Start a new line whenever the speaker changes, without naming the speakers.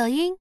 抖音。